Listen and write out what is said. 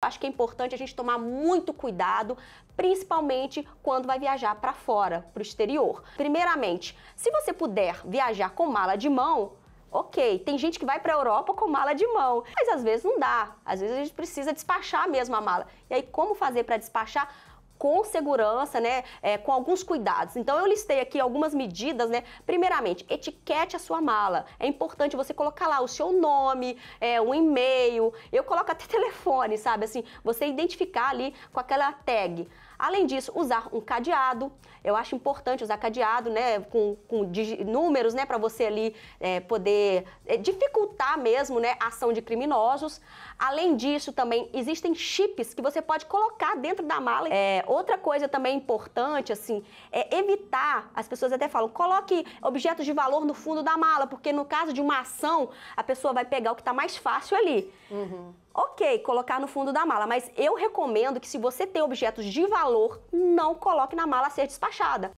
Acho que é importante a gente tomar muito cuidado, principalmente quando vai viajar para fora, para o exterior. Primeiramente, se você puder viajar com mala de mão, Ok, tem gente que vai para a Europa com mala de mão, mas às vezes não dá. Às vezes a gente precisa despachar mesmo a mala. E aí, como fazer para despachar? Com segurança, né, é, com alguns cuidados. Então eu listei aqui algumas medidas, né. Primeiramente, etiquete a sua mala. É importante você colocar lá o seu nome, é, um e-mail. Eu coloco até telefone, sabe? Assim, você identificar ali com aquela tag. Além disso, usar um cadeado. Eu acho importante usar cadeado, né, com, com números, né, para você ali é, poder é, dificultar mesmo, né, a ação de criminosos. Além disso, também existem chips que você pode colocar dentro da mala. É, outra coisa também importante, assim, é evitar. As pessoas até falam, coloque objetos de valor no fundo da mala, porque no caso de uma ação, a pessoa vai pegar o que está mais fácil ali. Uhum ok, colocar no fundo da mala, mas eu recomendo que se você tem objetos de valor, não coloque na mala a ser despachada.